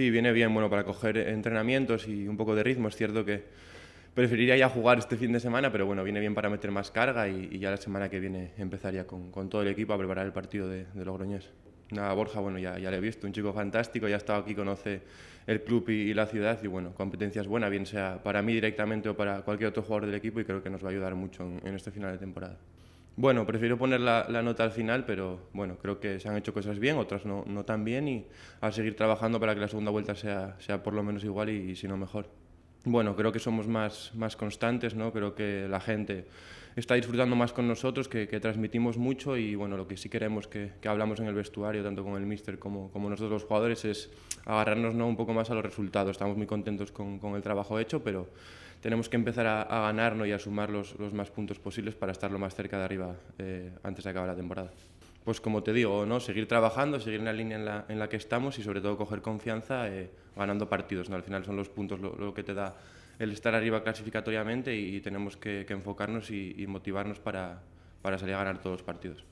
Sí, viene bien bueno para coger entrenamientos y un poco de ritmo. Es cierto que preferiría ya jugar este fin de semana, pero bueno, viene bien para meter más carga y, ya la semana que viene empezaría con, con, todo el equipo a preparar el partido de, de Logroñés. Nada, Borja, bueno, ya, ya le he visto, un chico fantástico, ya ha estado aquí, conoce el club y, la ciudad y bueno, competencia es buena, bien sea para mí directamente o para cualquier otro jugador del equipo y creo que nos va a ayudar mucho en, este final de temporada. Bueno, prefiero poner la, nota al final, pero bueno, creo que se han hecho cosas bien, otras no, no tan bien y a seguir trabajando para que la segunda vuelta sea, sea por lo menos igual y, y si no mejor. Bueno, creo que somos más, más constantes, ¿no? Creo que la gente está disfrutando más con nosotros, que, transmitimos mucho y bueno, lo que sí queremos que, que hablamos en el vestuario, tanto con el míster como, como nosotros los jugadores, es agarrarnos ¿no? un poco más a los resultados. Estamos muy contentos con, con el trabajo hecho, pero tenemos que empezar a, a ganarnos y a sumar los, los, más puntos posibles para estar lo más cerca de arriba eh, antes de acabar la temporada. Pues como te digo, ¿no? seguir trabajando, seguir en la línea en la, la que estamos y sobre todo coger confianza eh, ganando partidos. Al final son los puntos lo, que te da el estar arriba clasificatoriamente y, tenemos que, enfocarnos y, motivarnos para, para salir a ganar todos los partidos.